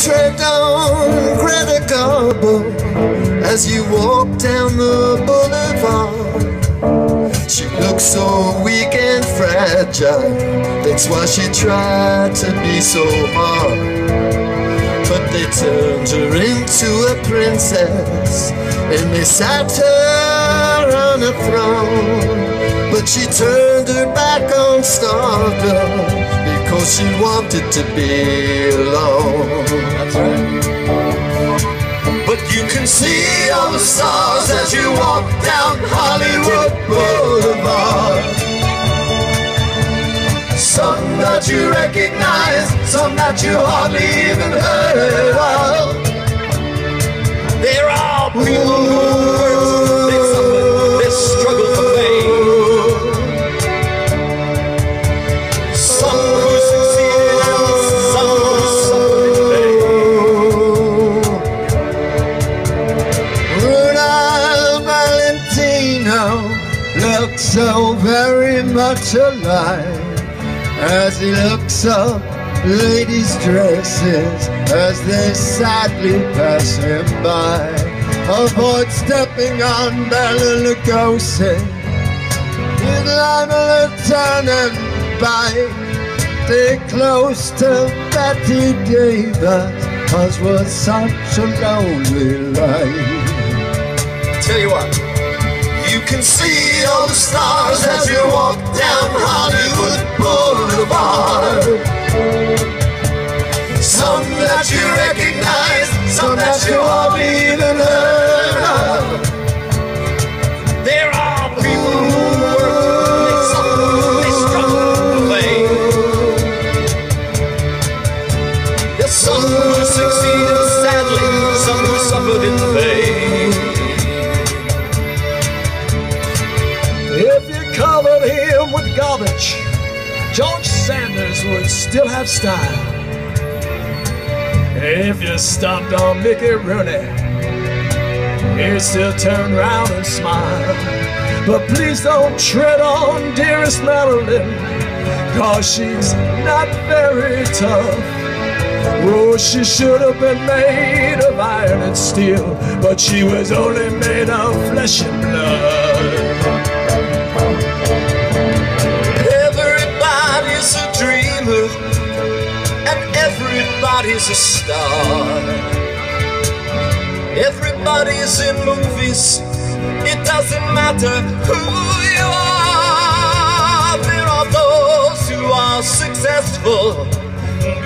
straight on, Greta Garbo as you walk down the boulevard. She looks so weak and fragile. That's why she tried to be so hard. But they turned her into a princess and they sat her on a throne. But she turned her back on Stardust because she wanted to be alone. Right. But you can see all the stars as you walk down Hollywood Boulevard. Some that you recognize, some that you hardly even heard of. Looks so very much alive as he looks up ladies' dresses as they sadly pass him by. Avoid stepping on Bella Lugosi. His Lionel turning back. Stay close to Betty Davis, cause we're such a lonely life. Tell you what, You can see all the stars as you walk down Hollywood Boulevard. Garbage, George Sanders would still have style. If you stomped on Mickey Rooney, he'd still turn round and smile. But please don't tread on dearest Marilyn, cause she's not very tough. Oh, she should have been made of iron and steel, but she was only made of flesh and blood. Everybody's a star. Everybody's in movies, it doesn't matter who you are. There are those who are successful.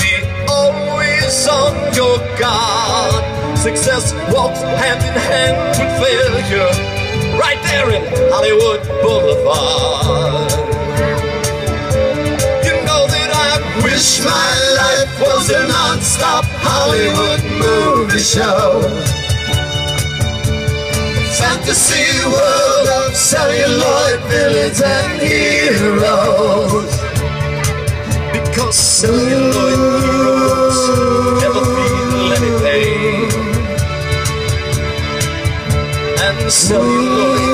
Be always on your guard. Success walks hand in hand with failure, right there in Hollywood Boulevard. You know that I Wish my life was a non-stop Hollywood movie show. Fantasy world of celluloid villains and heroes. Because celluloid heroes never feel any pain. And celluloid